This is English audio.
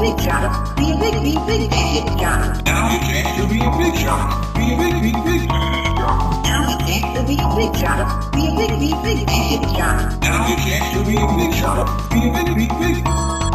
big shot. Be a big, big, big, big shot. Now you can't to be a big shot. Be a big, big, big, big shot. Now you can't to be a big shot. Be a big, big, big, big shot. Now you can't to be a big shot. Be a big, big, big.